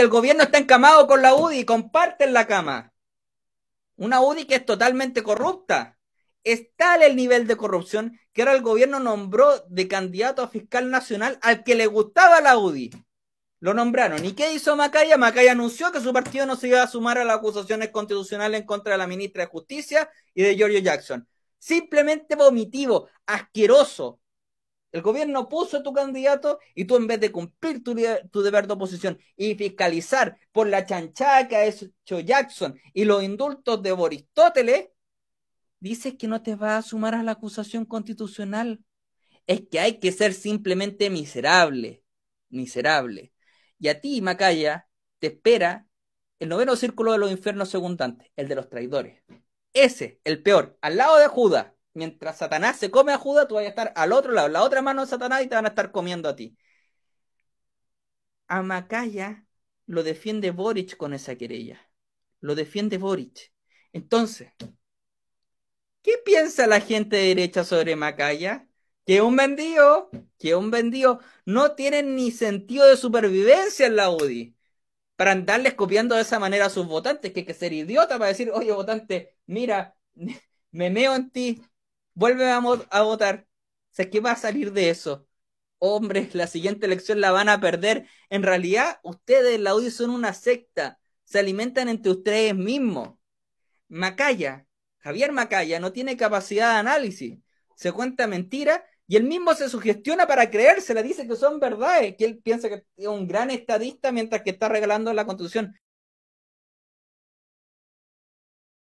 El gobierno está encamado con la UDI y comparten la cama. Una UDI que es totalmente corrupta. Es tal el nivel de corrupción que ahora el gobierno nombró de candidato a fiscal nacional al que le gustaba la UDI. Lo nombraron. ¿Y qué hizo Macaya? Macaya anunció que su partido no se iba a sumar a las acusaciones constitucionales en contra de la ministra de Justicia y de Giorgio Jackson. Simplemente vomitivo, asqueroso. El gobierno puso tu candidato y tú en vez de cumplir tu, deber de oposición y fiscalizar por la chanchada que ha hecho Jackson y los indultos de Boristóteles, dices que no te vas a sumar a la acusación constitucional. Es que hay que ser simplemente miserable, miserable. Y a ti, Macaya, te espera el noveno círculo de los infiernos segundantes, el de los traidores. Ese, el peor, al lado de Judas. Mientras Satanás se come a Judas, tú vas a estar al otro lado, la otra mano de Satanás y te van a estar comiendo a ti. A Macaya lo defiende Boric con esa querella. Lo defiende Boric. Entonces, ¿qué piensa la gente de derecha sobre Macaya? Que un vendido, que un vendido. No tienen ni sentido de supervivencia en la UDI para andarles copiando de esa manera a sus votantes, que hay que ser idiota para decir, oye, votante, mira, me meo en ti, vuelve a, a votar. sé ¿qué va a salir de eso? Hombres, la siguiente elección la van a perder. En realidad, ustedes, la UDI, son una secta. Se alimentan entre ustedes mismos. Macaya, Javier Macaya, no tiene capacidad de análisis. Se cuenta mentira y él mismo se sugestiona para creérsela. Dice que son verdades, que él piensa que es un gran estadista mientras que está regalando la constitución.